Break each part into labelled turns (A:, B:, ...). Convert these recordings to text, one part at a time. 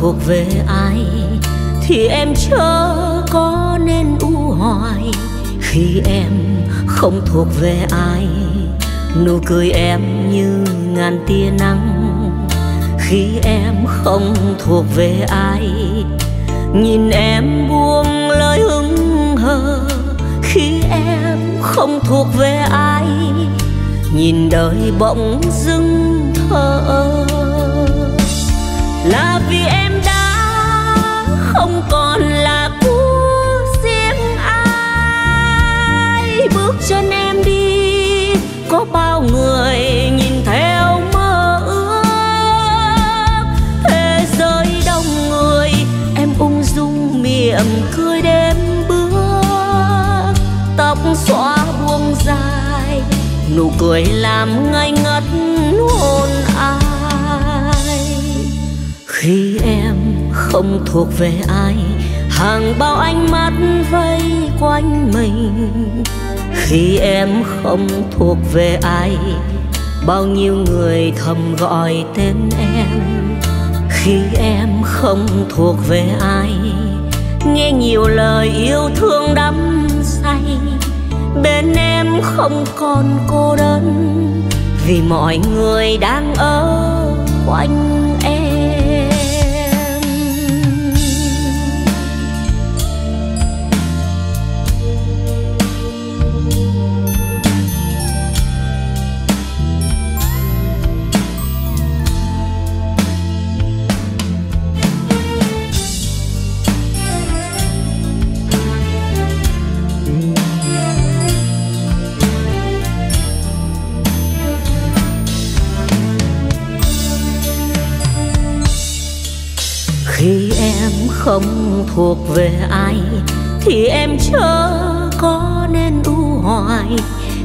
A: thuộc về ai thì em chớ có nên u hoài. Khi em không thuộc về ai, nụ cười em như ngàn tia nắng. Khi em không thuộc về ai, nhìn em buông lời hững hờ. Khi em không thuộc về ai, nhìn đời bỗng dưng thở là vì em không còn là của riêng ai bước chân em đi, có bao người nhìn theo mơ ước. Thế giới đông người, em ung dung miệng cười đêm bước. Tóc xóa buông dài, nụ cười làm ngây ngất hồn ai. Khi em không thuộc về ai. Hàng bao ánh mắt vây quanh mình. Khi em không thuộc về ai, bao nhiêu người thầm gọi tên em. Khi em không thuộc về ai, nghe nhiều lời yêu thương đắm say. Bên em không còn cô đơn, vì mọi người đang ở quanh thuộc về ai thì em chớ có nên u hoài.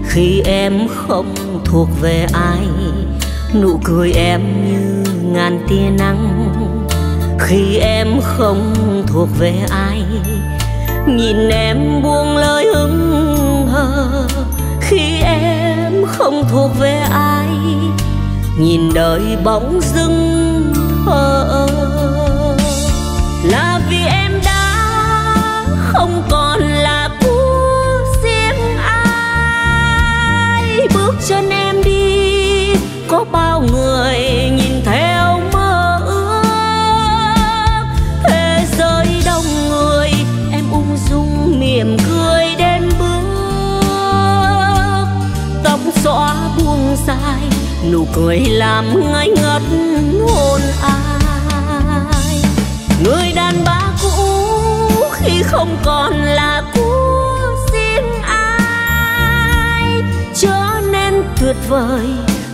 A: Khi em không thuộc về ai, nụ cười em như ngàn tia nắng. Khi em không thuộc về ai, nhìn em buông lời hững hờ. Khi em không thuộc về ai, nhìn đời bóng dưng thở ơ. Chân em đi. Có bao người nhìn theo mơ ước. Thế giới đông người, em ung dung mỉm cười đến bước. Tóc xõa buông dài, nụ cười làm ngây ngất hồn ai. Người đàn bà cũ khi không còn là tuyệt vời,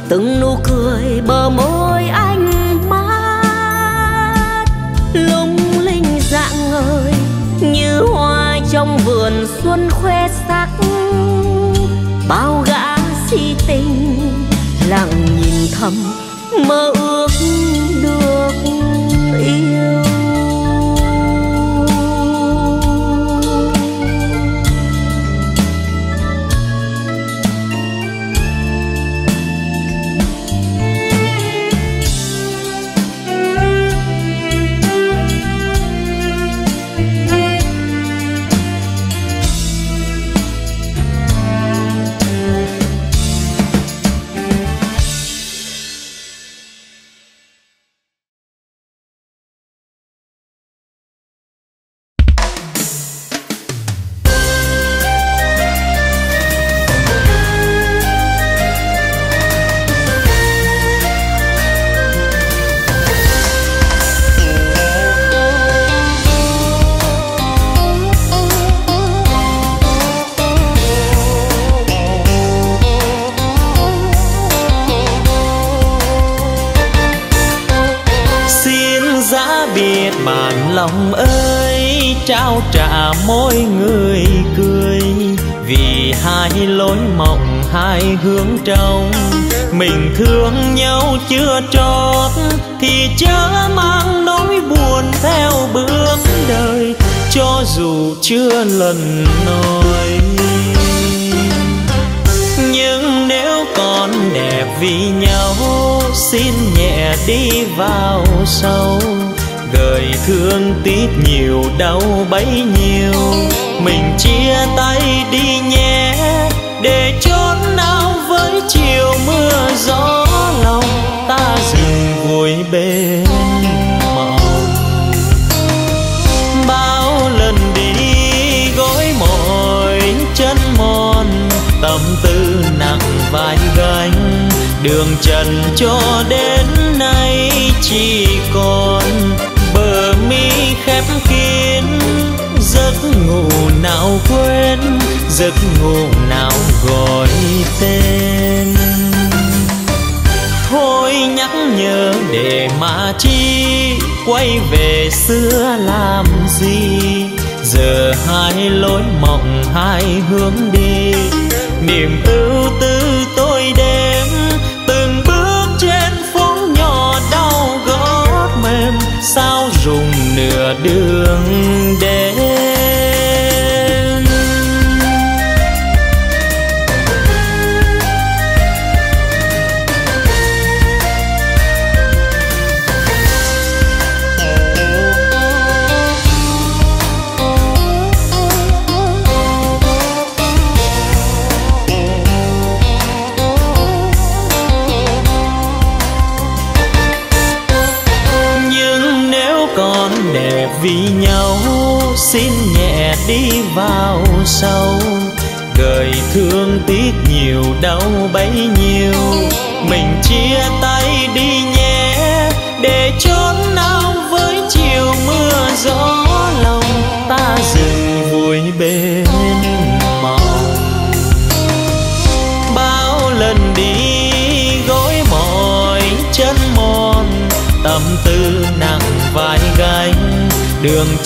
A: từng nụ cười bờ môi anh mát. Lung linh dạng ngời, như hoa trong vườn xuân khoe sắc. Bao gã si tình, lặng nhìn thầm, mơ ước được yêu.
B: Trần cho đến nay, chỉ còn bờ mi khép kín. Giấc ngủ nào quên, giấc ngủ nào gọi tên. Thôi nhắc nhở để mà chi, quay về xưa làm gì? Giờ hai lối mộng hai hướng đi, niềm ưu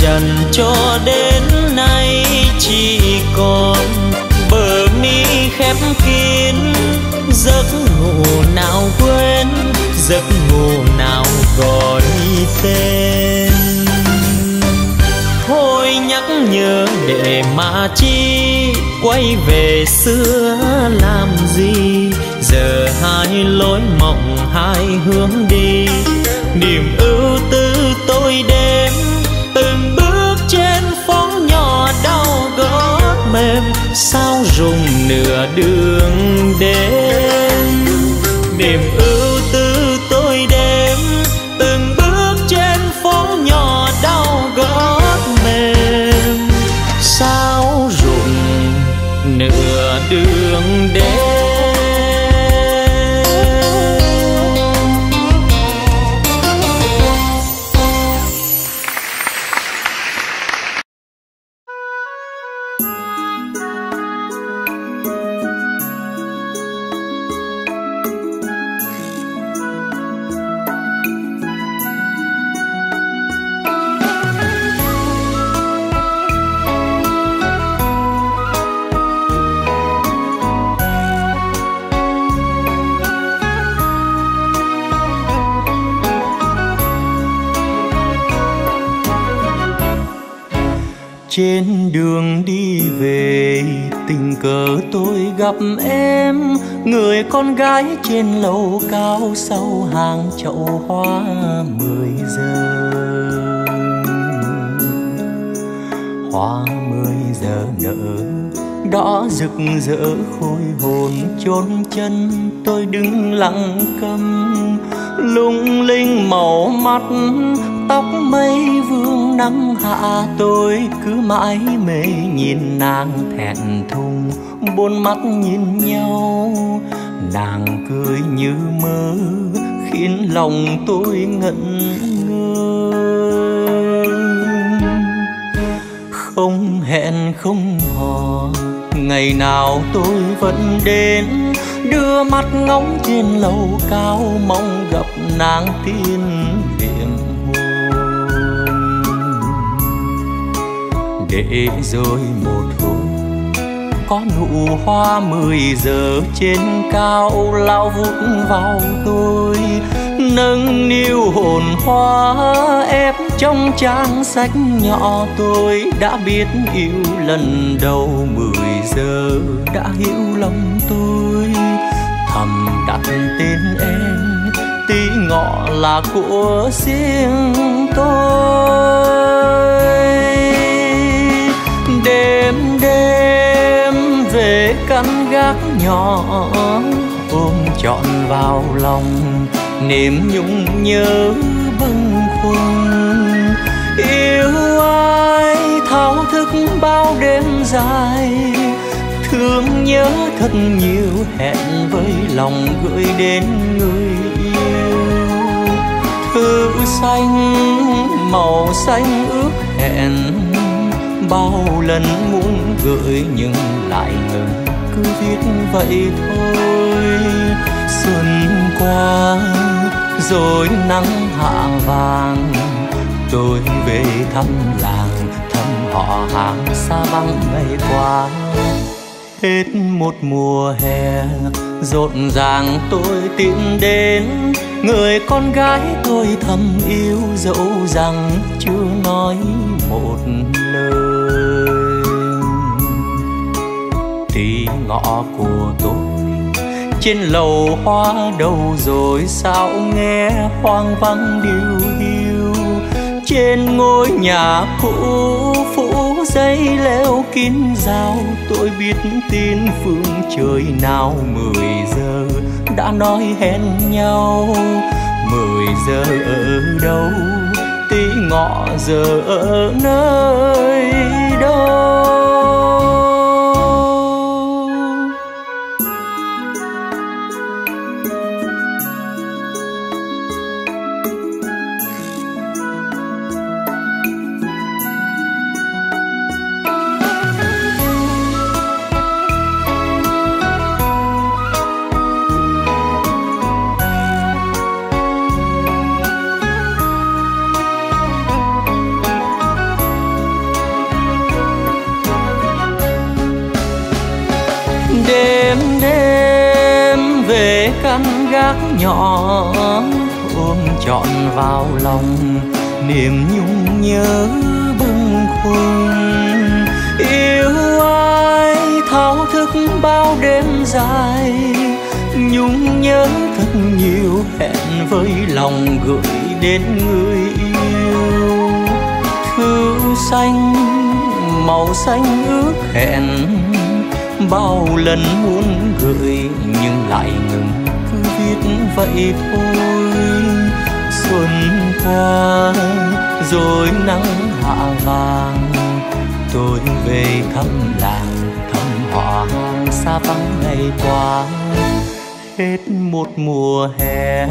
B: trần cho đến nay chỉ còn bờ mi khép kín. Giấc ngủ nào quên, giấc ngủ nào gọi tên. Thôi nhắc nhớ để mà chi, quay về xưa làm gì? Giờ hai lối mộng hai hướng đi, niềm sao nửa đường đến gặp em, người con gái trên lầu cao sau hàng chậu hoa mười giờ. Hoa mười giờ nở đỏ rực rỡ khôi hồn chốn chân. Tôi đứng lặng câm lung linh màu mắt. Tóc mây vương nắng hạ tôi, cứ mãi mê nhìn nàng thẹn thùng bốn mắt nhìn nhau. Nàng cười như mơ, khiến lòng tôi ngẩn ngơ. Không hẹn, không hò, ngày nào tôi vẫn đến. Đưa mắt ngóng trên lầu cao, mong gặp nàng tiên điểm để rồi một có nụ hoa mười giờ trên cao, lao vút vào tôi. Nâng niu hồn hoa ép trong trang sách nhỏ tôi. Đã biết yêu lần đầu mười giờ, đã hiểu lòng tôi. Thầm đặt tên em là của riêng tôi. Căn gác nhỏ ôm trọn vào lòng, niềm nhung nhớ bâng khuâng. Yêu ai, thao thức bao đêm dài, thương nhớ thật nhiều hẹn với lòng gửi đến người yêu. Thư xanh, màu xanh ước hẹn, bao lần muốn gửi nhưng lại ngừng cứ viết vậy thôi. Xuân qua, rồi nắng hạ vàng, tôi về thăm làng, thăm họ hàng xa vắng ngày qua. Hết một mùa hè, rộn ràng tôi tìm đến người con gái tôi thầm yêu dẫu rằng chưa nói một lời. Ngõ của tôi. Trên lầu hoa đâu rồi, sao nghe hoang vắng điều hiu? Trên ngôi nhà cũ, phủ dây leo kín rào. Tôi biết tin phương trời nào mười giờ đã nói hẹn nhau. Mười giờ ở đâu, tí ngọ giờ ở nơi đâu nhỏ ôm trọn vào lòng, niềm nhung nhớ bâng khuâng. Yêu ai, thao thức bao đêm dài, nhung nhớ thật nhiều hẹn với lòng gửi đến người yêu. Thư xanh, màu xanh ước hẹn, bao lần muốn gửi nhưng lại ngừng biết vậy thôi. Xuân qua, rồi nắng hạ vàng. Tôi về thăm làng, thăm họ hàng xa vắng ngày qua. Hết một mùa hè,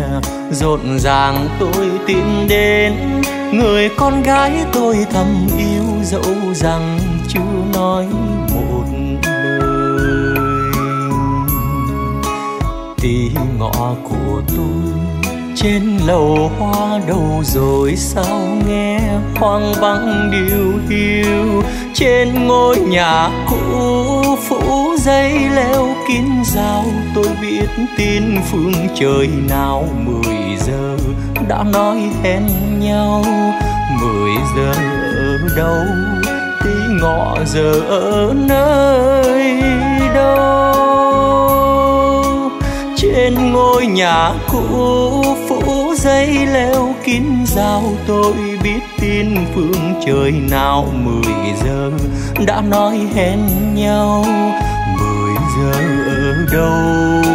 B: rộn ràng tôi tìm đến. Người con gái tôi thầm yêu dẫu rằng chưa nói tí ngọ của tôi. Trên lầu hoa đâu rồi, sao nghe hoang vắng điều hiu. Trên ngôi nhà cũ, phủ dây leo kín rào. Tôi biết tin phương trời nào mười giờ đã nói hẹn nhau. Mười giờ ở đâu, tí ngọ giờ ở nơi đâu? Trên ngôi nhà cũ, phủ dây leo kín rào, tôi biết tin phương trời nào mười giờ đã nói hẹn nhau. Mười giờ ở đâu?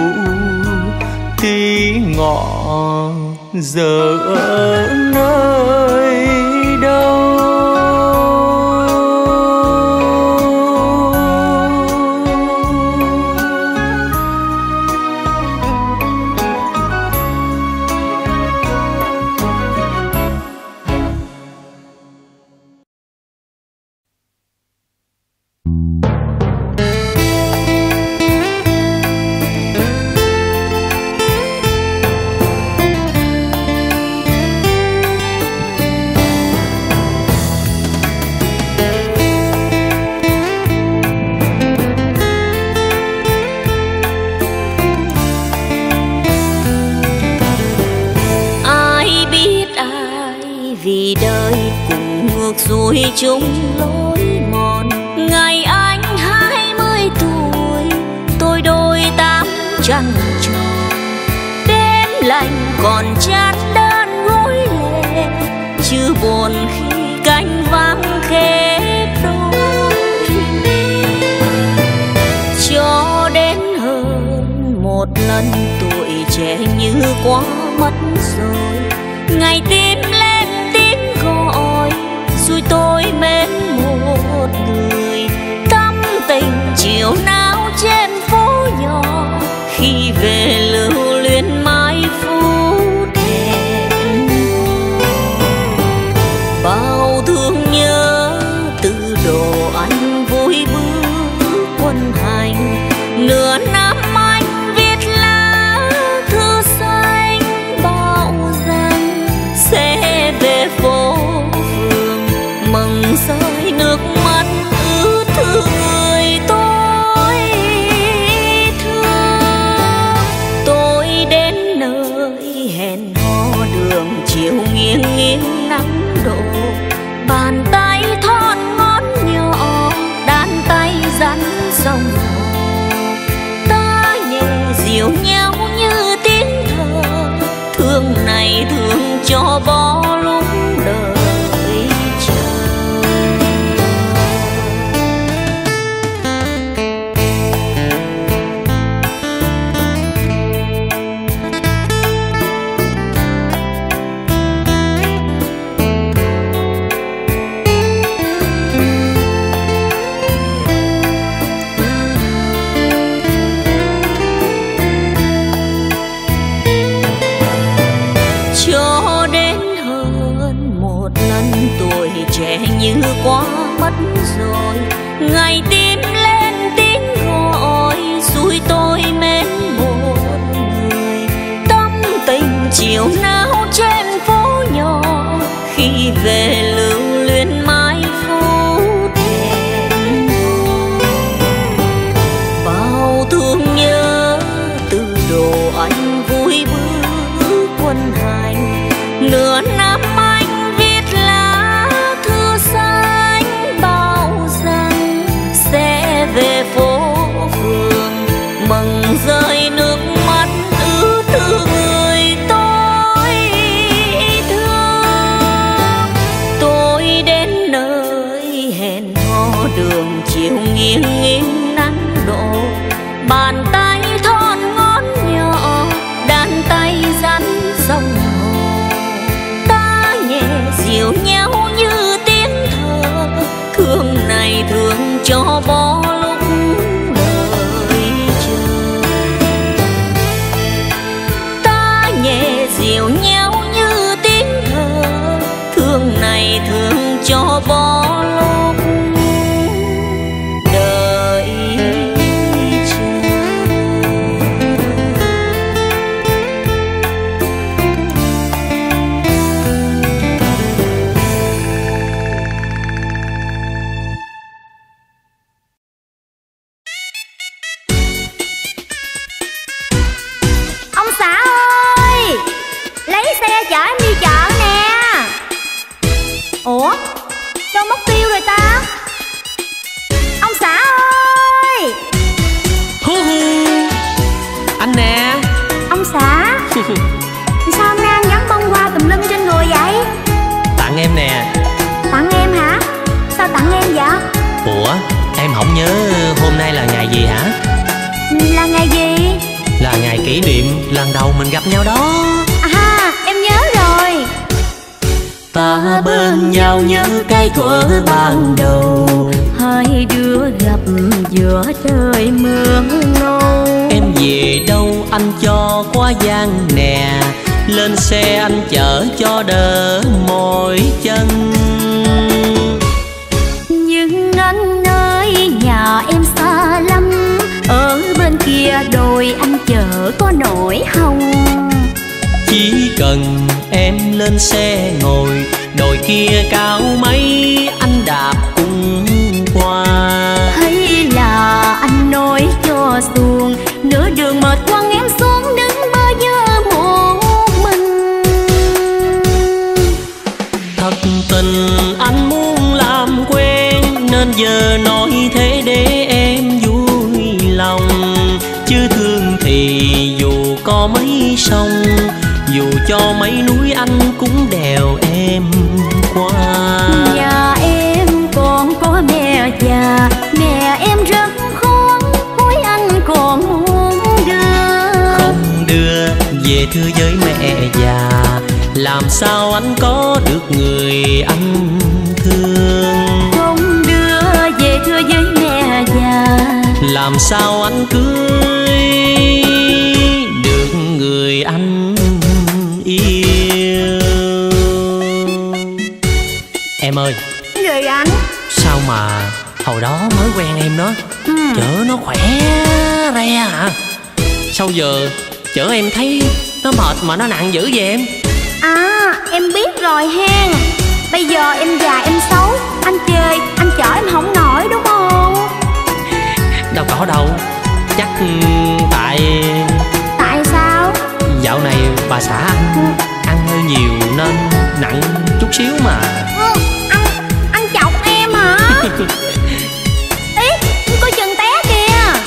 B: Tí ngọ giờ ở nơi? cuộc rồi
A: chung lối mòn. Ngày anh hai mươi tuổi, tôi đôi tám trăng tròn. Đêm lạnh còn chát đơn gối lệ chưa buồn khi cánh vắng khe đôi. Cho đến hơn một lần tuổi trẻ như quá mất rồi, ngày tim chiều náo trên phố nhỏ. Khi về bỏ anh cho
C: qua gian nè. Lên xe anh chở cho đỡ mỏi chân.
D: Nhưng anh ơi nhà em xa lắm. Ở bên kia đồi anh chở có nổi không
C: chỉ cần em lên xe ngồi đồi kia cao mấy anh đạp
D: nói
C: thế để em vui lòng. Chứ thương thì dù có mấy sông Dù cho mấy núi anh cũng đèo em qua.
E: Nhà em còn có mẹ già Mẹ em rất khốn cuối anh còn muốn đưa.
C: Không đưa về thưa với mẹ già Làm sao anh có được người anh thương? Làm sao anh cưới được người anh yêu? Em ơi.
E: Người anh
C: sao mà hồi đó mới quen em đó?
E: Ừ.
C: chở nó khỏe re hả? Sao giờ chở em thấy nó mệt mà nó nặng dữ vậy em?
E: À em biết rồi hen. Bây giờ em già em xấu. Anh chê anh chở em không nổi đúng không
C: đâu có đâu. Chắc ừ, tại
E: tại sao?
C: Dạo này bà xã anh ăn hơi nhiều nên nặng chút xíu mà.
E: Ừ, anh anh chọc em hả? Ý có chừng té kìa.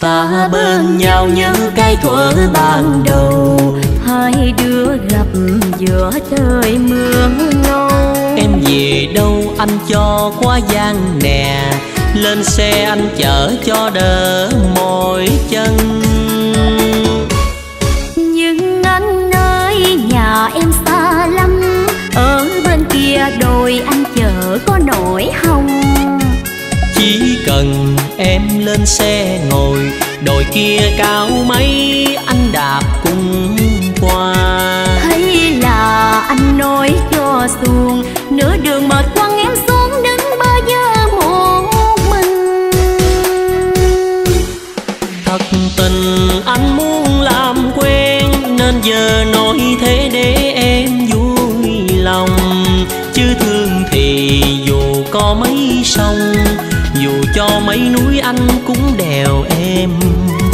C: Ta bên nhau nhớ cái thuở ban đầu.
E: Hai đứa gặp giữa trời mưa ngâu.
C: Em về đâu anh cho qua gian nè lên xe anh chở cho đỡ mỏi chân.
E: Nhưng anh ơi nhà em xa lắm. Ở bên kia đồi anh chở có nổi không
C: chỉ cần em lên xe ngồi đồi kia cao mấy anh đạp cùng qua.
E: Hay là anh nói cho xuồng nửa đường mệt
C: giờ nói thế để em vui lòng. Chứ thương thì dù có mấy sông dù cho mấy núi anh cũng đèo em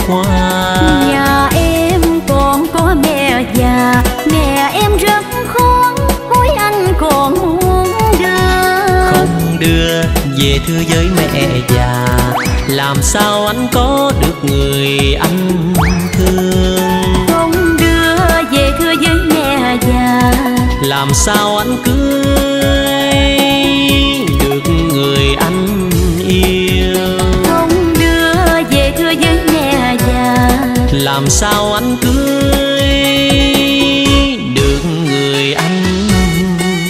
C: qua.
E: Nhà em còn có mẹ già mẹ em rất khốn hối anh còn muốn đưa
C: không đưa về thưa với mẹ già làm sao anh có được người anh thương làm sao anh cưới được người anh yêu?
E: Không đưa về thưa với mẹ già.
C: Làm sao anh cưới được người anh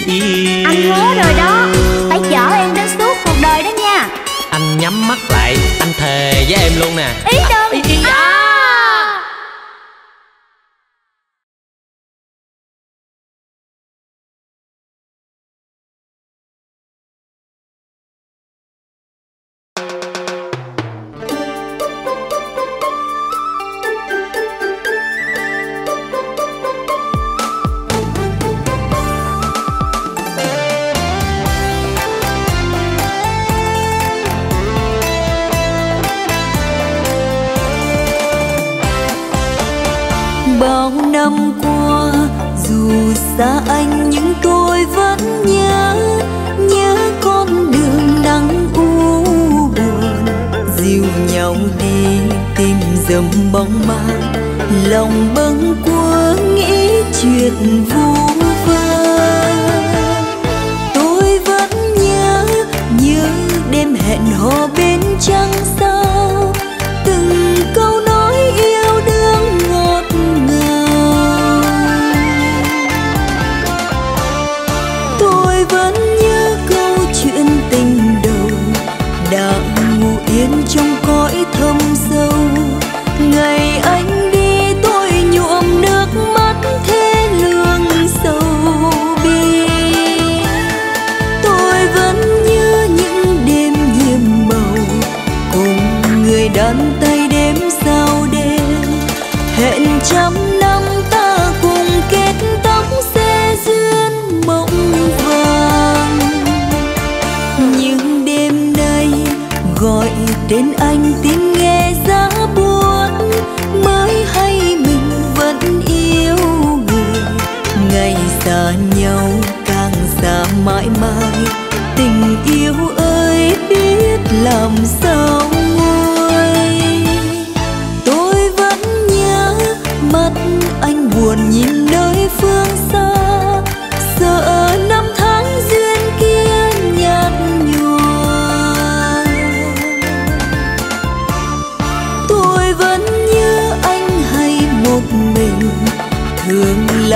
C: yêu?
E: Anh hứa rồi đó. Phải chở em đến suốt cuộc đời đó nha.
C: Anh nhắm mắt lại anh thề với em luôn nè
D: bao năm qua, dù xa anh nhưng tôi vẫn nhớ nhớ con đường nắng u buồn. Dìu nhau đi tìm dầm bóng ma lòng bâng quơ nghĩ chuyện vu vơ. Tôi vẫn nhớ nhớ đêm hẹn hò bên trăng sao trăm năm ta cùng kết tóc xe duyên mộng vàng. Những đêm nay gọi tên anh tiếng nghe giá buồn mới hay mình vẫn yêu người. Ngày xa nhau càng xa mãi mãi, tình yêu ơi biết làm sao.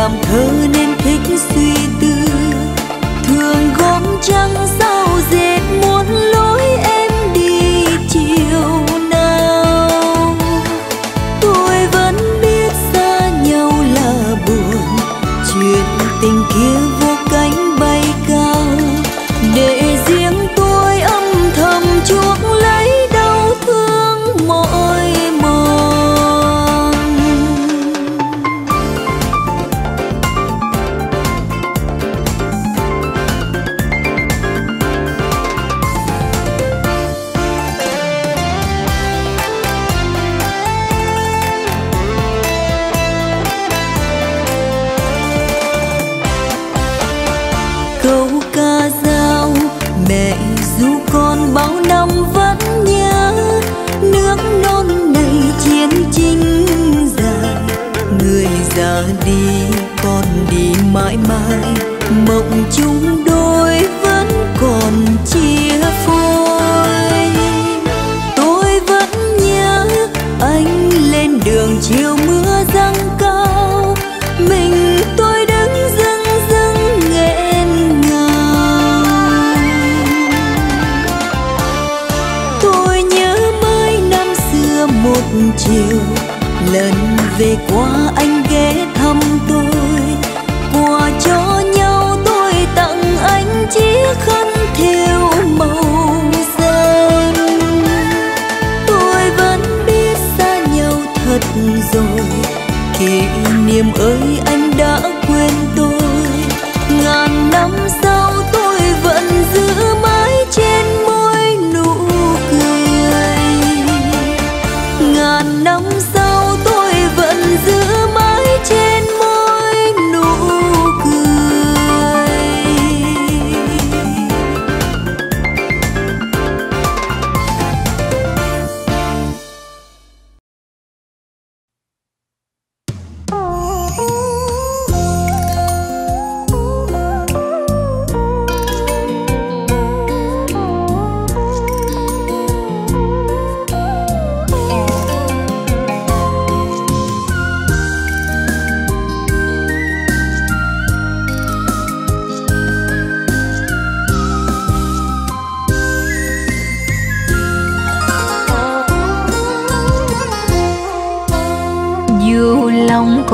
D: Làm thơ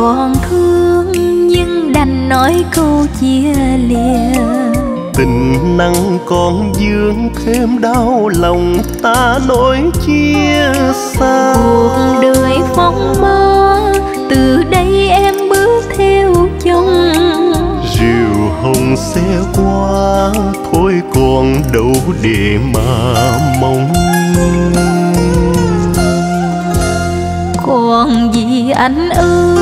D: còn
F: thương nhưng đành nói câu chia lìa.
G: Tình nắng còn dương thêm đau lòng ta nói chia xa.
F: Cuộc đời phong ba từ đây em bước theo chồng.
G: Rượu hồng xe qua thôi còn đâu để mà mong.
F: Còn gì anh ơi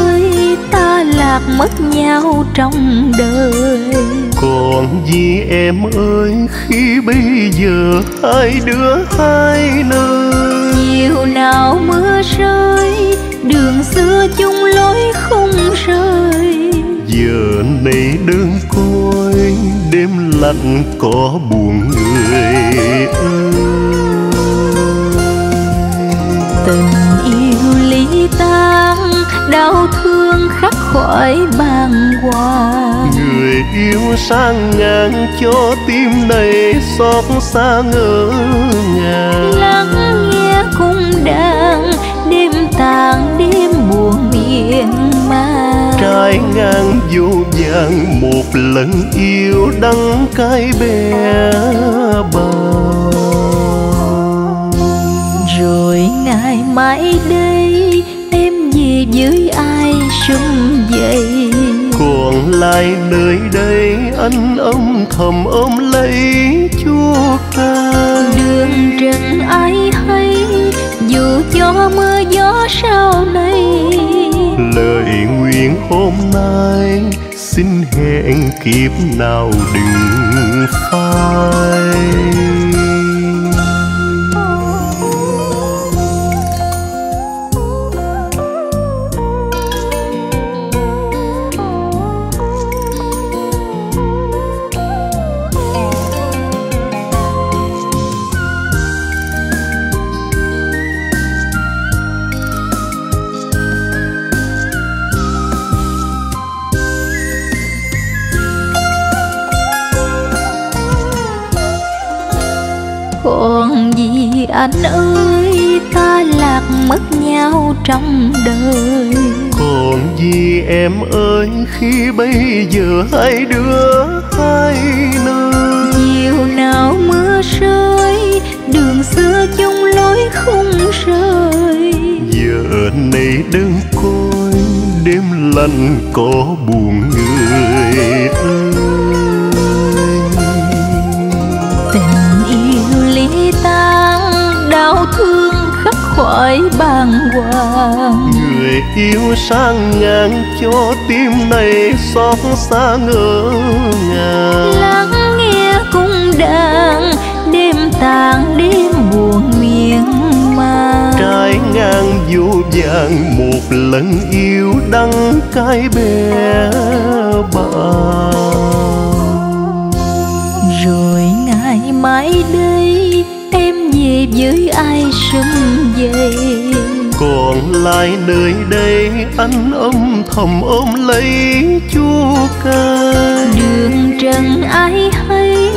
F: ta lạc mất nhau trong đời.
G: Còn gì em ơi khi bây giờ hai đứa hai nơi?
F: Chiều nào mưa rơi đường xưa chung lối không rơi
G: giờ này đơn côi đêm lạnh có buồn người ơi.
F: Tình yêu ly tan đau thương khỏi bàng hoàng.
G: Người yêu sang ngang cho tim này xót xa ngỡ ngàng.
F: Lắng nghe cung đàn đêm tàn đêm buồn miên man.
G: Trái ngang vô vàng một lần yêu đắng cay bé bờ
F: rồi ngày mai đây em về với sum dậy.
G: Còn lại nơi đây anh âm thầm ôm lấy chúa ca.
F: Đường trần ai hay dù cho mưa gió sau này
G: lời nguyện hôm nay xin hẹn kiếp nào đừng phai
H: anh ơi ta lạc mất nhau trong đời.
G: Còn gì em ơi khi bây giờ hai đứa hai nơi?
H: Chiều nào mưa rơi đường xưa chung lối khung rơi
G: giờ này đơn côi đêm lạnh có buồn người ơi
H: khoải bàng hoàng.
G: Người yêu sang ngang cho tim này xót xa ngỡ ngàng.
H: Lắng nghe cung đàn đêm tàn đêm buồn miên man.
G: Trái ngang vô vàng một lần yêu đắng cái bè bàng
H: rồi ngày mai về với ai sum về.
G: Còn lại nơi đây anh âm thầm ôm lấy chu ca.
H: Đường trần ai hay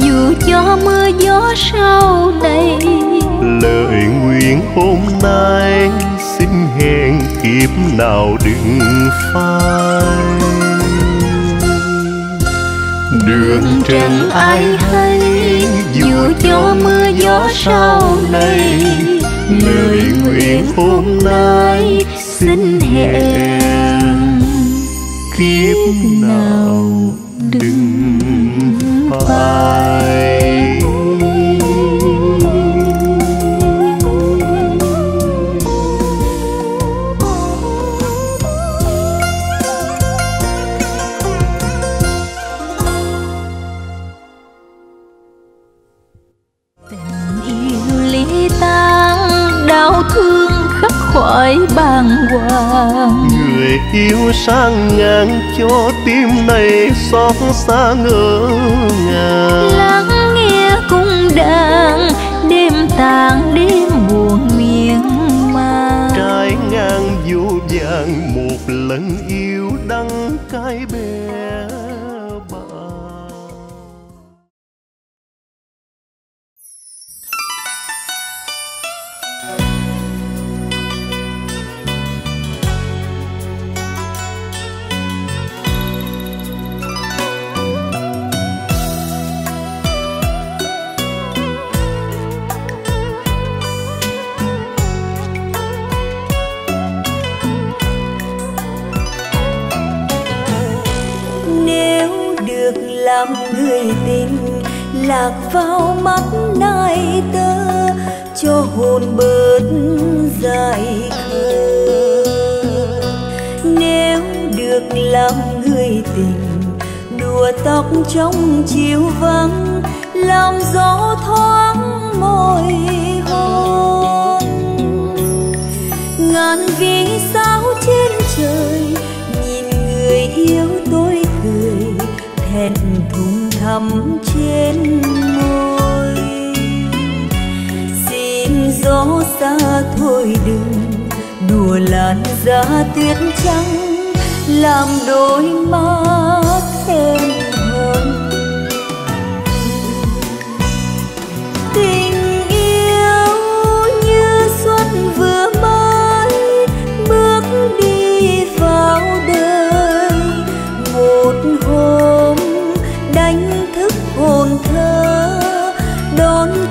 H: dù cho mưa gió sau đây
G: lời nguyện hôm nay xin hẹn kiếp nào đừng phai
H: đường trần ai hay dù cho mưa gió sau này lời nguyện hôm nay xin hẹn. Kiếp nào đừng phai.
G: Sang ngang cho tim này xót xa ngỡ ngàng.
H: Lắng nghe cung đàn đêm tàn đêm buồn miên man.
G: Trái ngang vô vàng một lần yêu đắng cái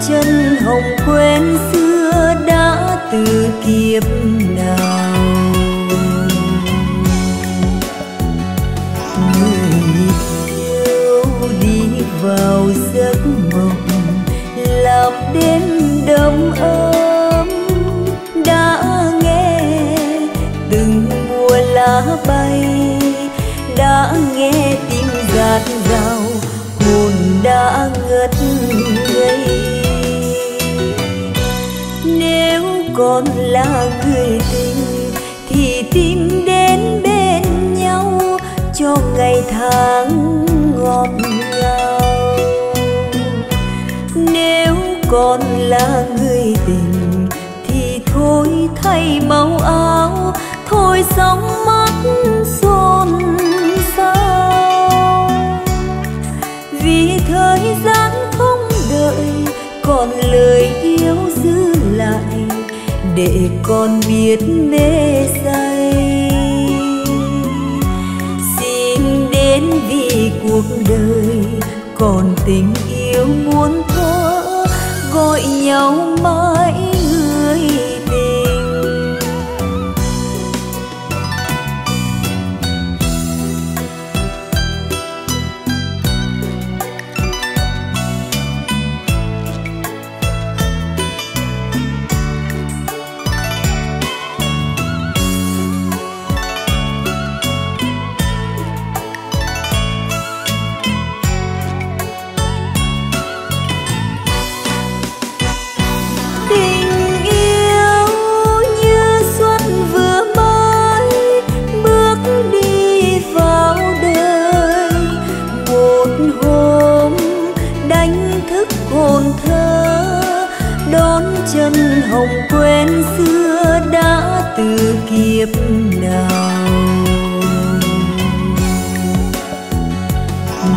D: chân hồng quen xưa đã từ kiếp nào. Người yêu đi vào giấc mộng, làm đêm đông ơi. Con là người tình, thì tìm đến bên nhau cho ngày tháng ngọt ngào. Nếu còn là người tình, thì thôi thay màu áo, thôi sống mơ để con biết mê say. Xin đến vì cuộc đời còn tình yêu muốn thơ, gọi nhau mãi.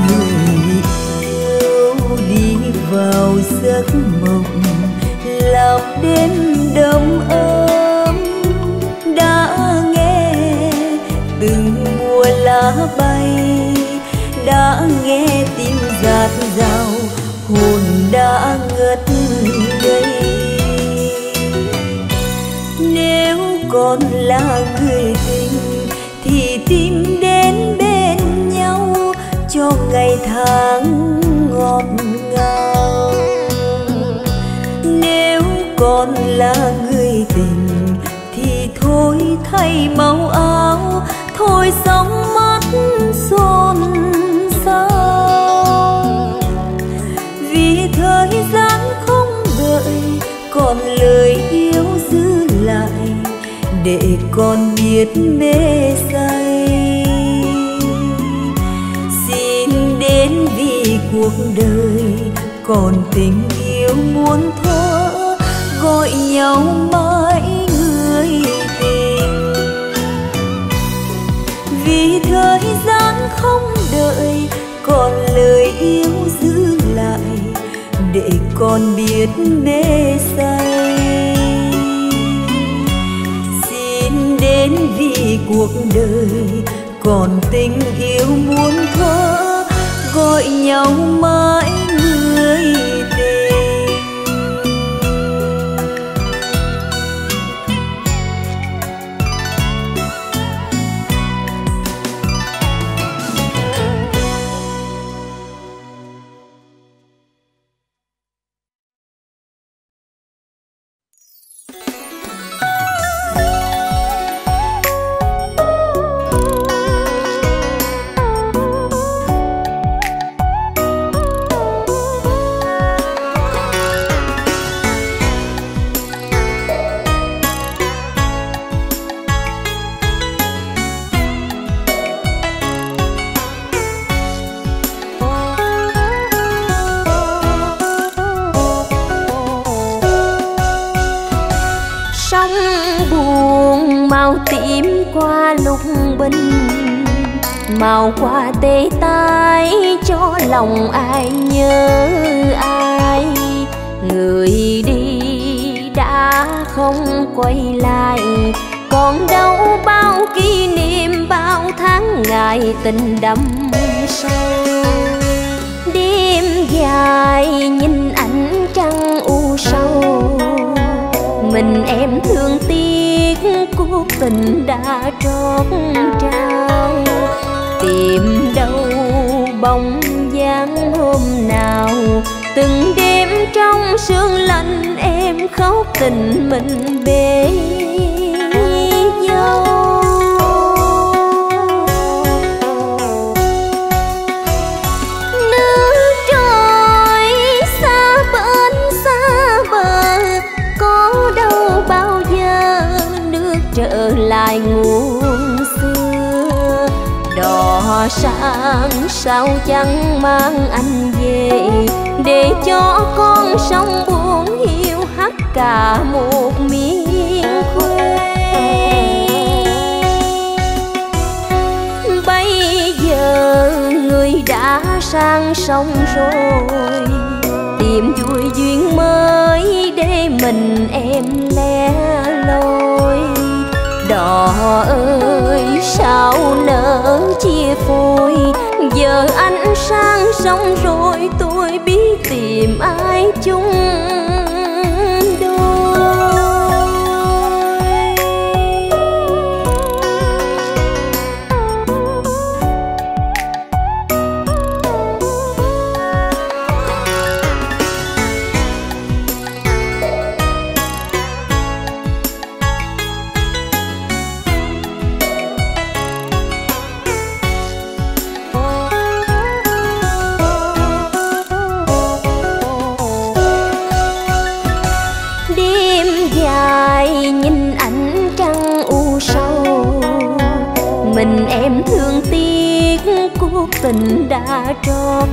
D: người yêu đi vào giấc mộng lạc đêm đông ấm đã nghe từng mùa lá bay đã nghe tim giạt rào hồn đã ngất ngây nếu còn là người ngày tháng ngọt ngào. Nếu còn là người tình thì thôi thay màu áo, thôi sống mắt xôn xao. Vì thời gian không đợi, còn lời yêu giữ lại,
A: để con biết mê say.
D: cuộc đời còn tình yêu muốn thơ gọi nhau mãi người tình. Vì thời gian không đợi, còn lời yêu giữ lại, để con biết mê say.
A: Xin đến vì cuộc đời còn tình yêu muốn thơ gọi nhau mãi người qua lục bình, màu qua tê tái cho lòng ai nhớ ai. Người đi đã không quay lại, còn đâu bao kỷ niệm, bao tháng ngày tình đậm sâu. Đêm dài nhìn ảnh trăng u sâu mình em thương tình đã trót trao. Tìm đâu bóng dáng hôm nào, từng đêm trong sương lạnh em khóc tình mình bể sáng, sao chẳng mang anh về? Để cho con sông buồn hiu hắt cả một miền quê bây giờ người đã sang sông rồi, tìm vui duyên mới để mình em le loi đỏ ơi, sao nỡ chia phôi? Giờ anh sang sông rồi, tôi biết tìm ai chung. Tình đã trót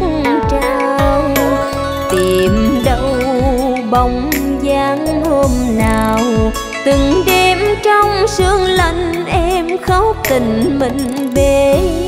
A: trao tìm đâu bóng dáng hôm nào, từng đêm trong sương lạnh em khóc tình mình bể.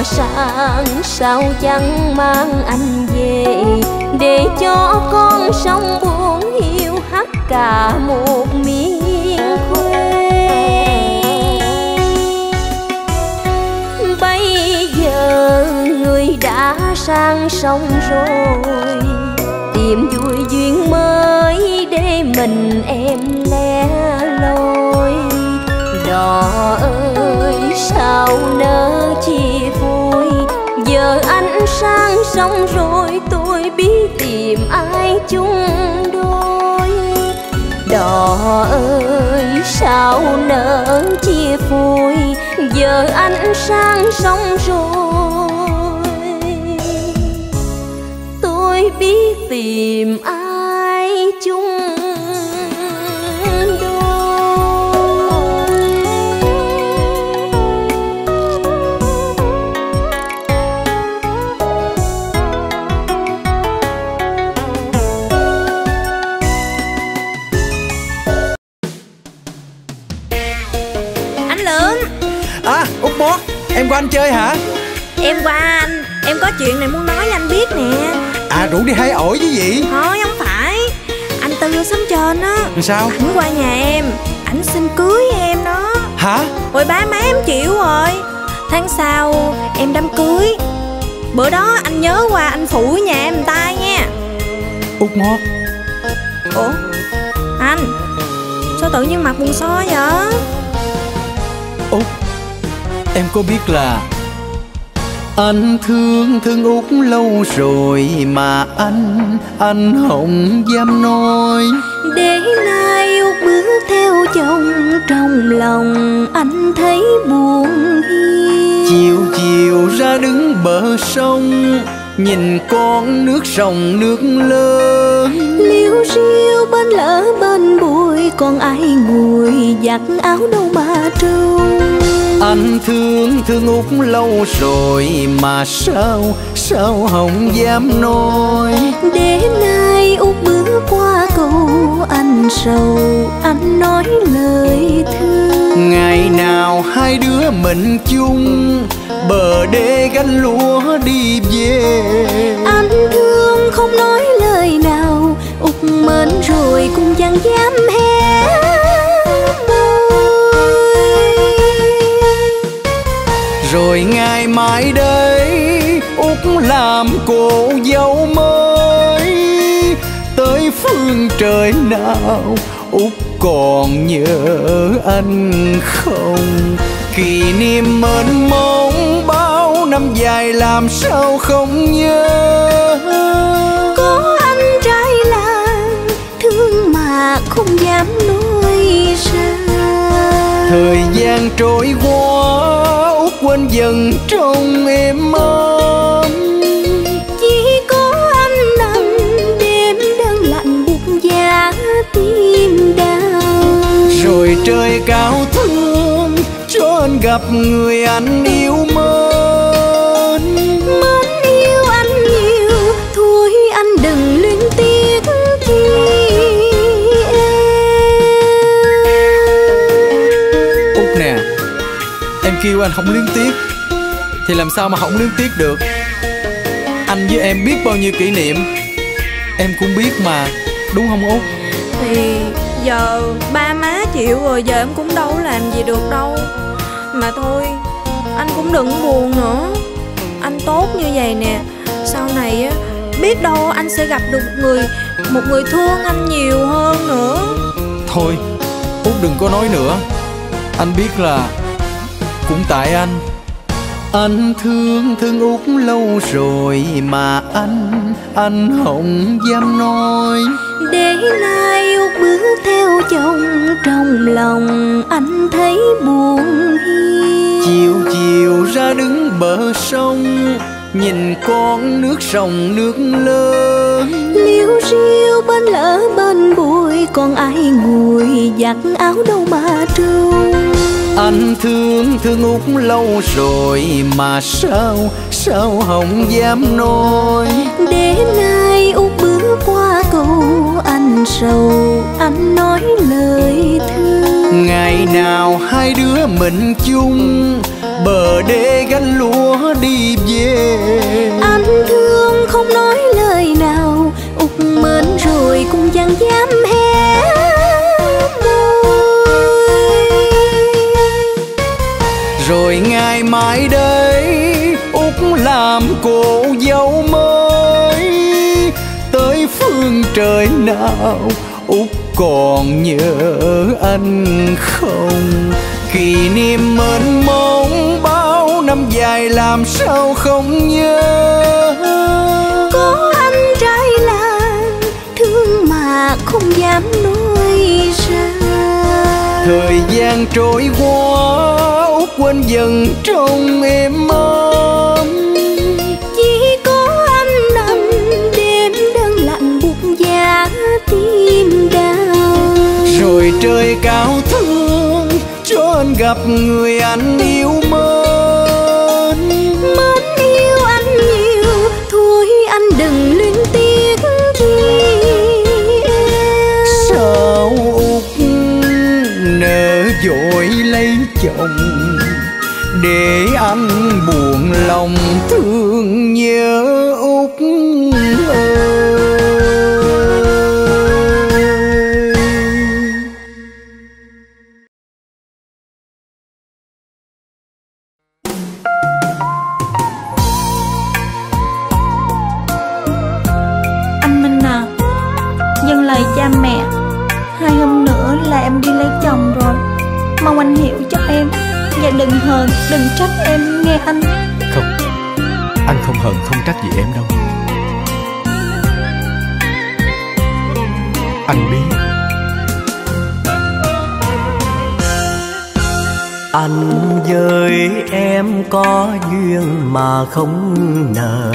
A: Đò sang sao chẳng mang anh về? Để cho con sông buồn hiu hắt cả một miền quê bây giờ người đã sang sông rồi, tìm vui duyên mới để mình em lẻ loi đò ơi, sao nỡ chia vui? Giờ anh sang sông rồi, tôi biết tìm ai chung đôi. Đò ơi, sao nỡ chia vui? Giờ anh sang sông rồi. Tôi biết tìm ai
I: Em qua anh.
J: Em có chuyện này muốn nói với anh biết nè.
I: À rủ đi hai ổi chứ gì?
J: Thôi không phải. Anh Tư sống trên á.
I: Sao?
J: Ảnh qua nhà em. Ảnh xin cưới em đó.
I: Hả?
J: Rồi ba má em chịu rồi. Tháng sau em đám cưới. Bữa đó anh nhớ qua anh phụ nhà em tay nha.
I: Út mót
J: Ủa? Anh Sao tự nhiên mặt buồn so vậy?
I: Út Em có biết là anh thương thương út lâu rồi mà anh anh không dám nói.
A: Để nay út bước theo chồng trong lòng anh thấy buồn hiu
I: chiều chiều ra đứng bờ sông nhìn con nước sông nước lớn
A: liêu riêu bên lỡ bên bụi còn ai ngồi giặt áo đâu mà trông
I: anh thương thương út lâu rồi mà sao sao không dám nói?
A: Để nay út bước qua cầu anh sầu anh nói lời thương.
I: Ngày nào hai đứa mình chung bờ đê gánh lúa đi về.
A: Anh thương không nói lời nào. Út mến rồi cũng chẳng dám hé
I: rồi ngày mai đây út làm cô dâu mới. Tới phương trời nào út còn nhớ anh không? Kỷ niệm mênh mông bao năm dài làm sao không nhớ?
A: Không dám nói ra.
I: Thời gian trôi qua út quên dần trong em ấm.
A: Chỉ có anh nằm đêm đơn lạnh buộc giá tim đau.
I: Rồi trời cao thương cho anh gặp người anh yêu mến kêu anh không luyến tiếc. Thì làm sao mà không luyến tiếc được? Anh với em biết bao nhiêu kỷ niệm. Em cũng biết mà Đúng không Út?
J: Thì giờ ba má chịu rồi Giờ em cũng đâu làm gì được đâu. Mà thôi Anh cũng đừng buồn nữa. Anh tốt như vậy nè. Sau này á Biết đâu anh sẽ gặp được người Một người thương anh nhiều hơn nữa.
I: Thôi Út đừng có nói nữa. Anh biết là Cũng tại anh. Anh thương thương Út lâu rồi Mà anh Anh không dám nói.
D: Để nay út bước theo chồng trong lòng anh thấy buồn hiu
I: Chiều chiều ra đứng bờ sông Nhìn con nước sông nước lớn.
D: Liêu riêu bên lỡ bên bụi còn ai ngồi giặt áo đâu mà trông
I: Anh thương thương út lâu rồi Mà sao sao không dám nói?
D: Để nay út bước qua cầu anh sầu anh nói lời thương.
I: Ngày nào hai đứa mình chung Bờ đê gánh lúa đi về.
D: Anh thương không nói lời nào út mến rồi cũng chẳng dám
I: cô dâu mới. Tới phương trời nào Út còn nhớ anh không? Kỷ niệm mênh mông bao năm dài làm sao không nhớ?
D: Có anh trai làng thương mà không dám nói ra.
I: Thời gian trôi qua Út quên dần trong êm ấm trời cao thương Cho anh gặp người anh yêu mến.
D: Mến yêu anh nhiều thôi anh đừng luyến tiếc chi em
I: Sao Út nỡ dội lấy chồng Để anh buồn lòng thương nhớ
K: đừng trách em nghe anh.
L: Không Anh không hận không trách gì em đâu. Anh biết.
B: Anh với em có duyên mà không nợ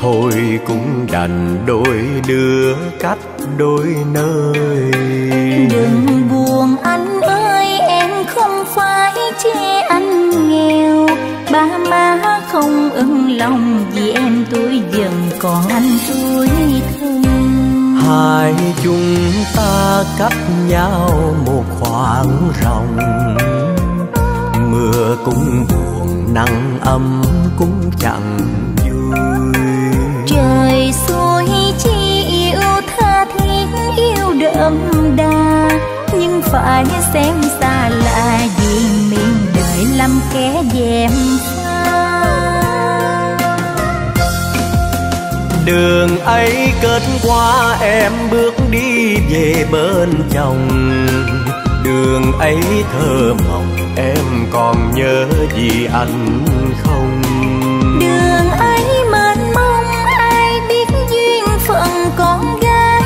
B: Thôi cũng đành đôi đứa cách đôi nơi.
D: Đừng má không ưng lòng vì em tuổi dần còn anh tuổi thân
B: Hai chúng ta cách nhau một khoảng rộng. Mưa cũng buồn, nắng ấm cũng chẳng vui.
D: Trời xuôi chi yêu tha thiết yêu đậm đà. Nhưng phải xem xa lạ vì miền đời lắm kẻ dèm
B: Đường ấy kết qua em bước đi về bên chồng. Đường ấy thơ mộng em còn nhớ gì anh không?
D: Đường ấy mênh mông ai biết duyên phận con gái.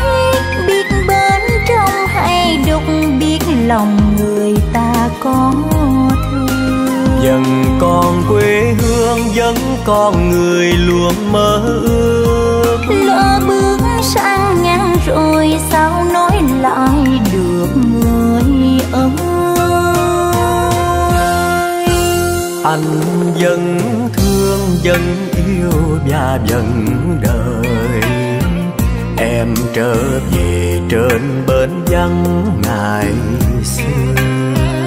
D: Biết bên trong hay đục biết lòng người ta có thương.
B: Dần còn quê hương vẫn còn người luôn mơ ước
D: rồi sao nói lại được người ơi?
B: Anh vẫn thương vẫn yêu và vẫn đời em trở về trên bến vắng ngày xưa.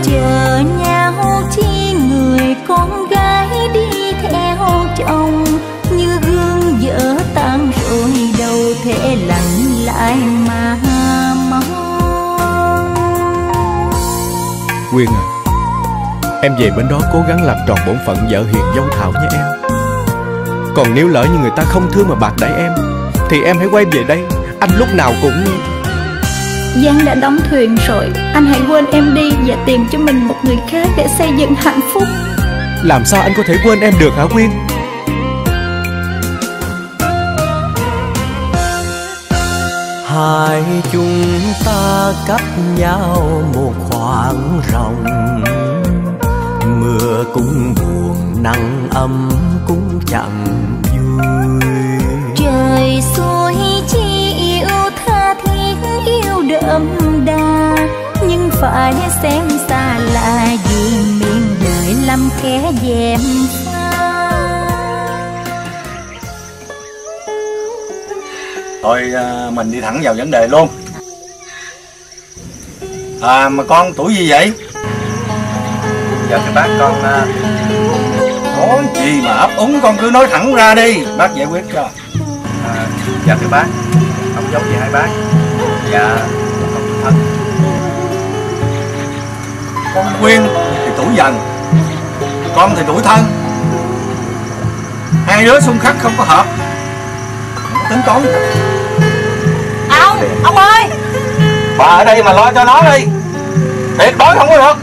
D: Chờ nhau chi người con gái đi theo chồng như gương vỡ tan rồi đâu thể là lại mà
L: Quyên à Em về bên đó cố gắng làm tròn bổn phận vợ hiền dâu thảo nhé em. Còn nếu lỡ như người ta không thương mà bạc đãi em Thì em hãy quay về đây Anh lúc nào cũng
K: Giang đã đóng thuyền rồi Anh hãy quên em đi Và tìm cho mình một người khác để xây dựng hạnh phúc.
L: Làm sao anh có thể quên em được hả Quyên?
B: Hai chúng ta cách nhau một khoảng rộng. Mưa cũng buồn, nắng ấm cũng chẳng vui.
D: Trời xuôi, chi yêu tha thiết, yêu đậm đà. Nhưng phải xem xa là vì miền đời lắm kẻ dèm
M: thôi à, mình đi thẳng vào vấn đề luôn. À mà con tuổi gì vậy? Dạ thưa bác con à, nói gì mà ấp úng con cứ nói thẳng ra đi. Bác giải quyết cho. À, dạ thưa bác. Không giấu gì hai bác. Dạ con thân. Con quyên thì tuổi dần con thì tuổi thân. Hai đứa xung khắc không có hợp. Không có tính toán
N: ông ông ơi.
M: Bà ở đây mà lo cho nó đi. Tuyệt đối không có được.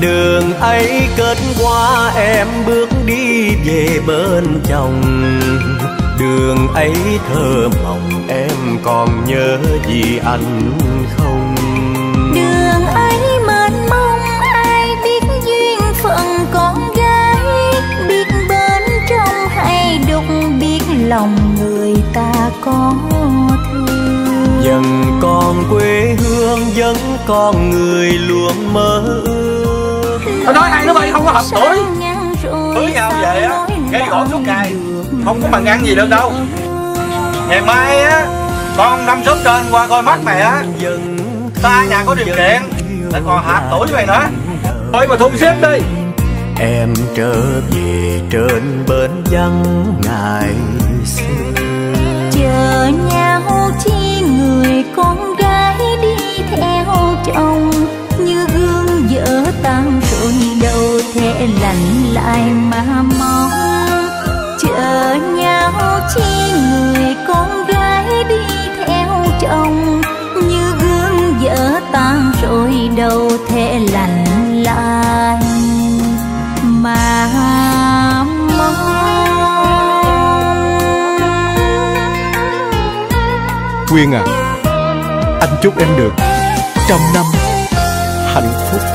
B: Đường ấy kết qua em bước về bên chồng. Đường ấy thơ mộng em còn nhớ gì anh không?
D: Đường ấy mênh mông ai biết duyên phận con gái. Biết bên trong hay đục biết lòng người ta có thương.
B: Dần còn quê hương vẫn còn người luôn mơ. Ước
M: nói hai đứa bay không có hợp tuổi cưới nhau về á gây gỗ suốt ngày không có bằng ăn gì được đâu. Ngày mai á con năm sớm trên qua coi mắt mày á. Ta nhà có điều kiện lại còn hạt tuổi với mày nữa. Thôi mà thu xếp đi.
B: Em trở về trên bến vắng ngày xưa.
D: Chờ nhau chi người con gái đi theo chồng như gương vỡ đâu thể lành lại mà mong. Chờ nhau chi người con gái đi theo chồng. Như gương vỡ tan rồi đâu thể lạnh lại mà
L: Quyên à Anh chúc em được Trăm năm Hạnh phúc.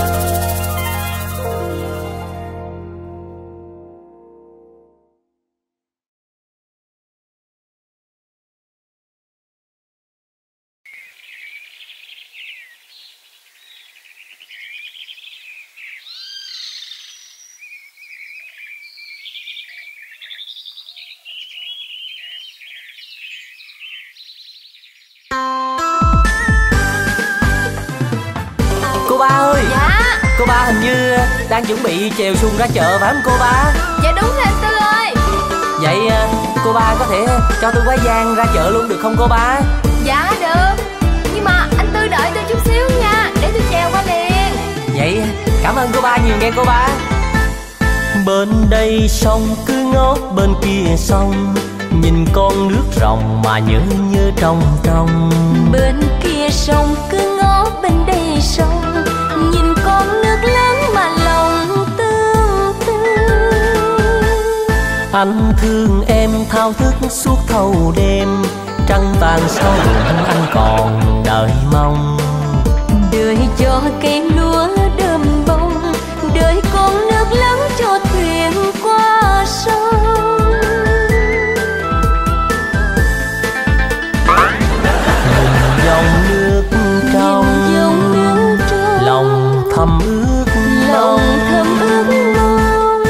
O: Không cô ba
N: Dạ
O: được.
N: Nhưng mà anh Tư đợi tôi chút xíu nha Để tôi chèo qua liền.
O: Vậy cảm ơn cô ba nhiều nghe cô ba.
C: Bên đây sông cứ ngó bên kia sông. Nhìn con nước ròng mà nhớ nhớ trong trong.
D: Bên kia sông cứ ngó bên đây sông. Nhìn con nước lớn mà lòng tương tư
C: anh thương em thao thức suốt thâu đêm trăng vàng sâu anh còn đợi mong.
D: Đời cho cây lúa đơm bông đời con nước lớn cho thuyền qua sông
C: dòng nước trong
D: dòng nước trong
C: lòng thầm ước
D: lòng thầm ước mong.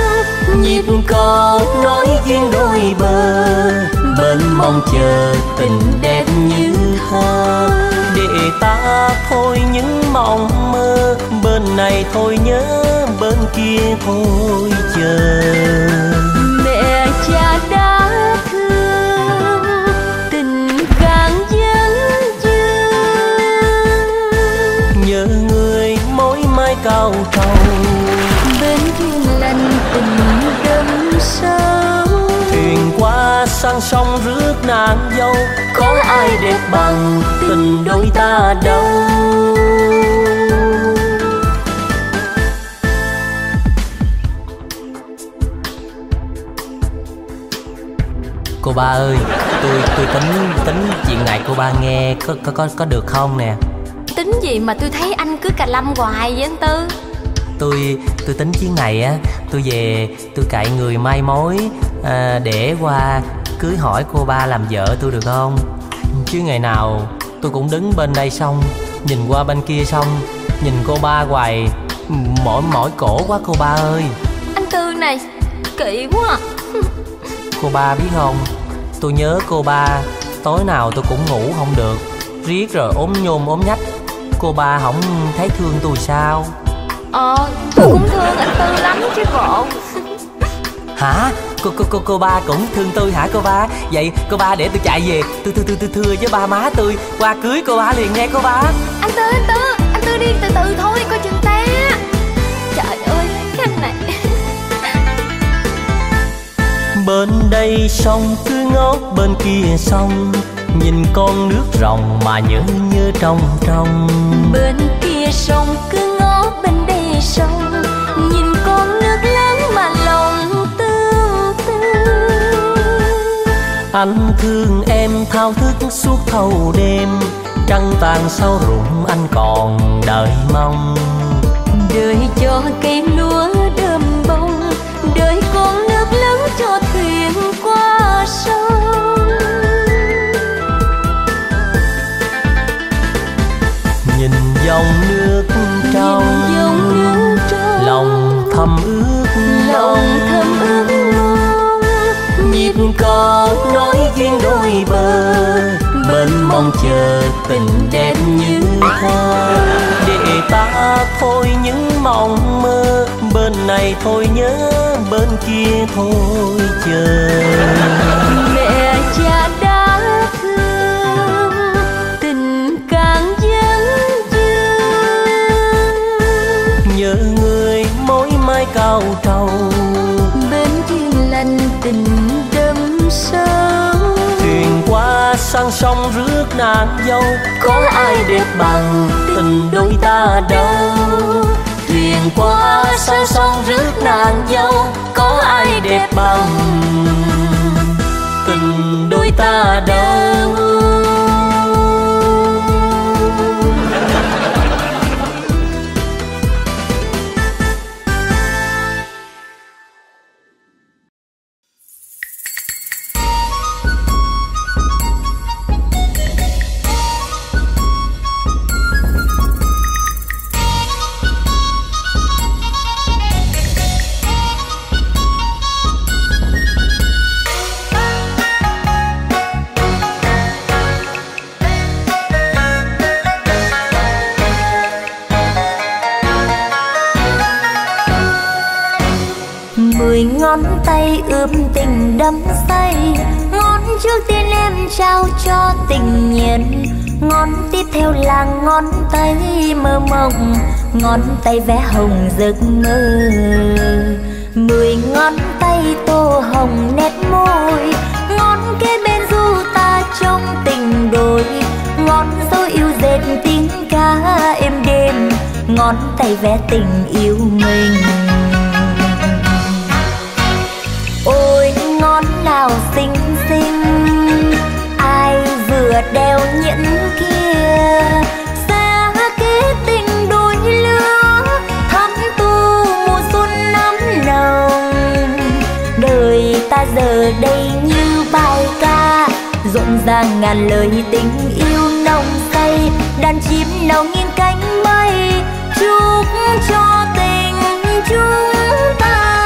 C: Nhịp cầu nói duyên đôi bờ bên mong chờ thôi những mộng mơ. Bên này thôi nhớ bên kia thôi chờ.
A: Mẹ cha đã thương tình càng dân dương
C: nhớ người mỗi mai cao trầu.
A: Bên duyên lành tình đâm sâu.
C: Thuyền qua sang sông rước nàng dâu ai đẹp bằng tình đôi ta đâu. Cô ba ơi tôi tôi tính tính chuyện này cô ba nghe có có có, có được không nè?
N: Tính gì mà tôi thấy anh cứ cà lâm hoài vậy anh Tư?
C: Tôi tôi tính chuyến này á tôi về tôi cậy người mai mối à, để qua cưới hỏi cô ba làm vợ tôi được không chứ ngày nào tôi cũng đứng bên đây xong nhìn qua bên kia xong nhìn cô ba hoài. Mỏi mỏi cổ quá cô ba ơi.
N: Anh Tư này Kỵ quá. À.
C: cô ba biết không? Tôi nhớ cô ba tối nào tôi cũng ngủ không được. Riết rồi ốm nhôm ốm nhách. Cô ba không thấy thương tôi sao?
N: Ờ tôi cũng thương anh Tư lắm chứ bộ.
C: Hả cô cô cô cô ba cũng thương tôi hả cô ba? Vậy cô ba để tôi chạy về. Tôi tôi tôi tôi thưa với ba má tôi. Qua cưới cô ba liền nghe cô ba.
N: Anh Tư anh Tư Anh Tư đi từ từ thôi coi chừng té. Trời ơi cái anh này.
C: Bên đây sông cứ ngót bên kia sông. Nhìn con nước ròng mà nhớ nhớ trong trong.
A: Bên kia sông cứ ngó bên đây sông
C: anh thương em thao thức suốt thâu đêm trăng tàn sau rụng anh còn đợi mong.
A: Đời cho cây lúa đơm bông đời con nước lớn cho thuyền qua sông.
C: Nhìn dòng nước trong có nói duyên đôi bờ, bên mong chờ tình đẹp như thơ để ta thôi những mộng mơ, bên này thôi nhớ bên kia thôi chờ.
A: Mẹ cha đã thương, tình càng dân dương
C: nhớ người mỗi mai cao trầu sang sông rước nàng dâu. Có ai đẹp bằng tình đôi ta đâu? Thuyền qua sang sông rước nàng dâu. Có ai đẹp bằng tình đôi ta đâu?
D: Theo là ngón tay mơ mộng, ngón tay vẽ hồng giấc mơ. Mười ngón tay tô hồng nét môi, ngón kế bên du ta trong tình đôi. Ngón dấu yêu dệt tiếng ca êm đêm ngón tay vẽ tình yêu mình. lời tình yêu nồng say đàn chim nào in cánh bay, chúc cho tình chúng ta.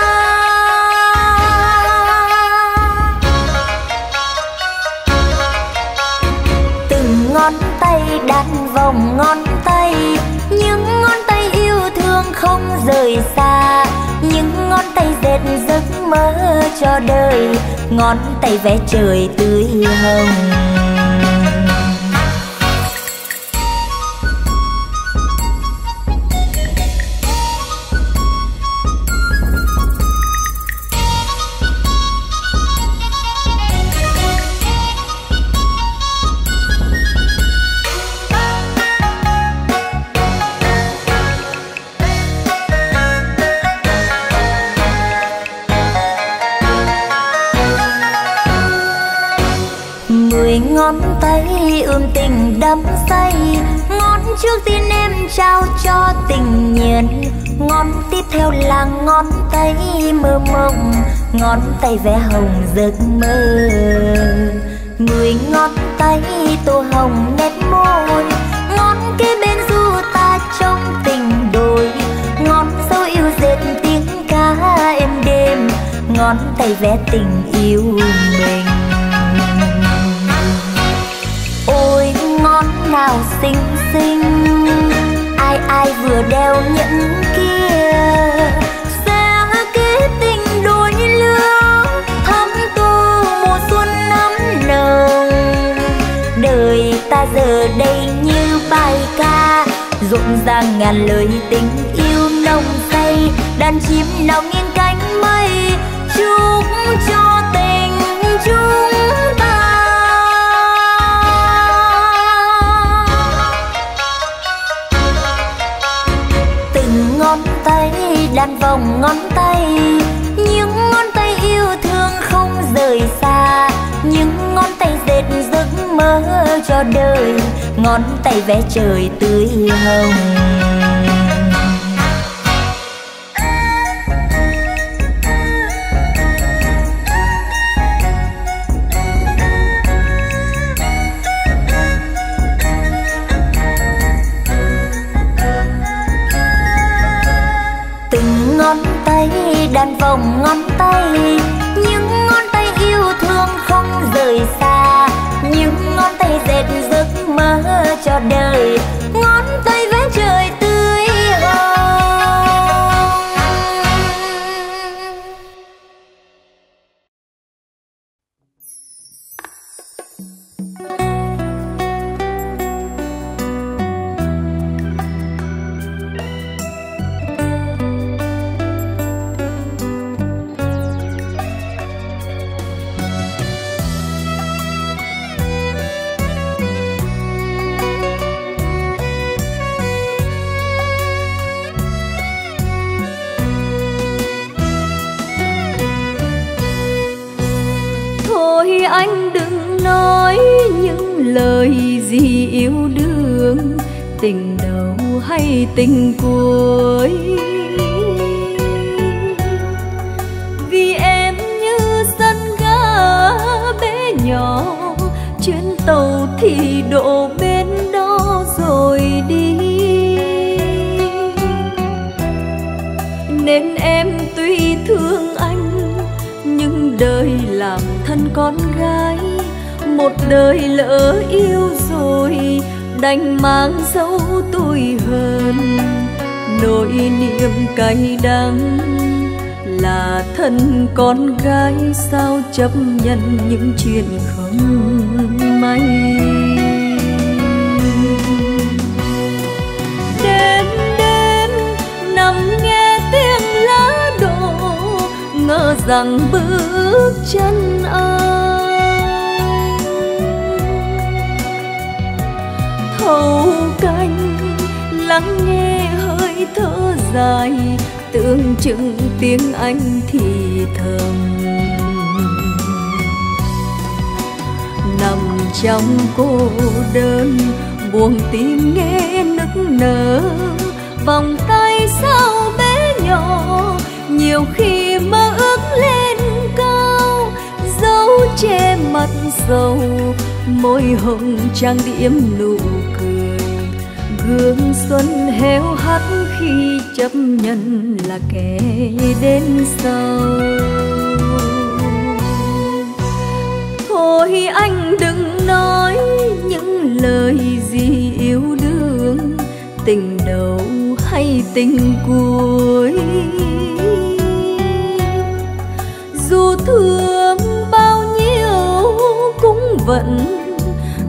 D: Từng ngón tay đan vòng ngón tay những ngón tay yêu thương không rời xa. Những ngón tay dệt giấc mơ cho đời ngón tay vẽ trời tươi hồng. Trao cho tình nhiên ngón tiếp theo là ngón tay mơ mộng. Ngón tay vẽ hồng giấc mơ. Mười ngón tay tô hồng nét môi. Ngón kế bên du ta trong tình đôi. Ngón dấu yêu dệt tiếng ca em đêm ngón tay vẽ tình yêu mình. Ôi, ngón nào xinh xinh ai ai vừa đeo nhẫn kia. Sẽ kết tình đôi lứa thắm tô mùa xuân năm nồng. Đời ta giờ đây như bài ca, rộn ràng ngàn lời tình yêu nồng say đàn chim nào nghe đan vòng ngón tay. Những ngón tay yêu thương không rời xa. Những ngón tay dệt giấc mơ cho đời. Ngón tay vẽ trời tươi hồng. Cho
A: chấp nhận những chuyện không may. Đêm đêm nằm nghe tiếng lá đổ ngờ rằng bước chân anh thâu canh, lắng nghe hơi thở dài, tưởng chừng tiếng anh thì thầm. Nằm trong cô đơn. Buông tim nghe nức nở vòng tay sao bé nhỏ. Nhiều khi mơ ước lên cao dấu che mặt dầu môi hồng trang điểm nụ cười, gương xuân héo hắt khi chấp nhận là kẻ đến sau. Thôi anh đừng nói những lời gì yêu đương, tình đầu hay tình cuối. Dù thương bao nhiêu cũng vẫn,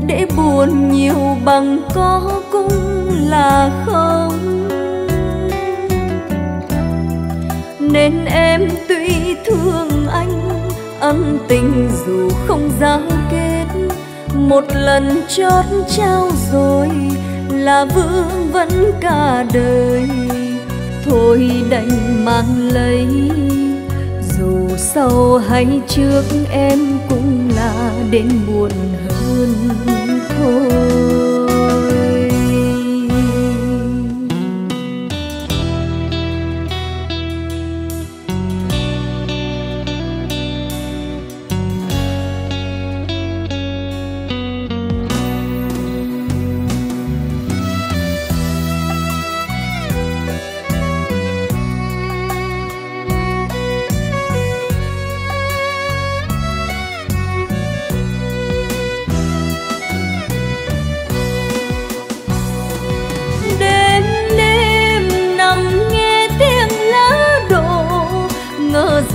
A: để buồn nhiều bằng có cũng là không. Nên em tuy thương ân tình dù không giao kết. Một lần chót trao rồi là vương vẫn cả đời. Thôi đành mang lấy, dù sau hay trước em cũng là đến buồn hơn thôi.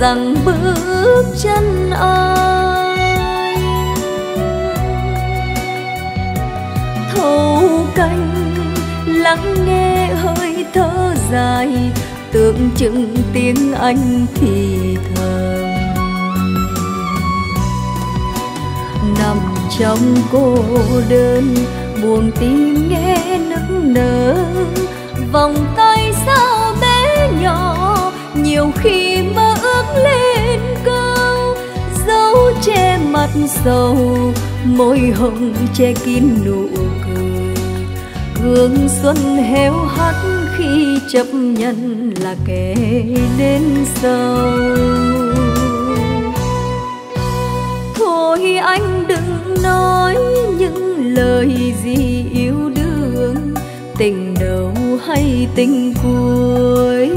A: Rằng bước chân ai. Thâu canh, lắng nghe hơi thở dài, tượng trưng tiếng anh thì thầm. Nằm trong cô đơn, buồn tim nghe nức nở. Vòng tay sao bé nhỏ, nhiều khi mơ lên cao, dấu che mặt sầu, môi hồng che kín nụ cười. Hương xuân héo hắt khi chấp nhận là kẻ đến sau thôi anh đừng nói những lời gì yêu đương, tình đầu hay tình cuối.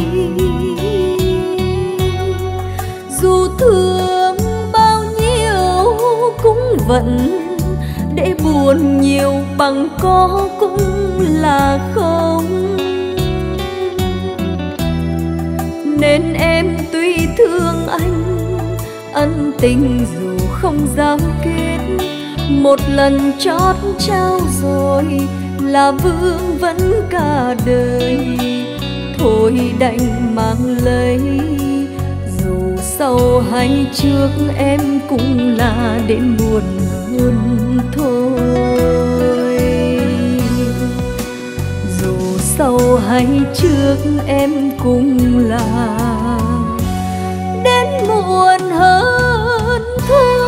A: Vẫn để buồn nhiều bằng có cũng là không. Nên em tuy thương anh, ân tình dù không giao kết, một lần chót trao rồi là vương vẫn cả đời. Thôi đành mang lấy, dù sau hay trước em cũng là đến buồn hơn thôi. Dù sau hay trước em cũng là đến muộn hơn thôi.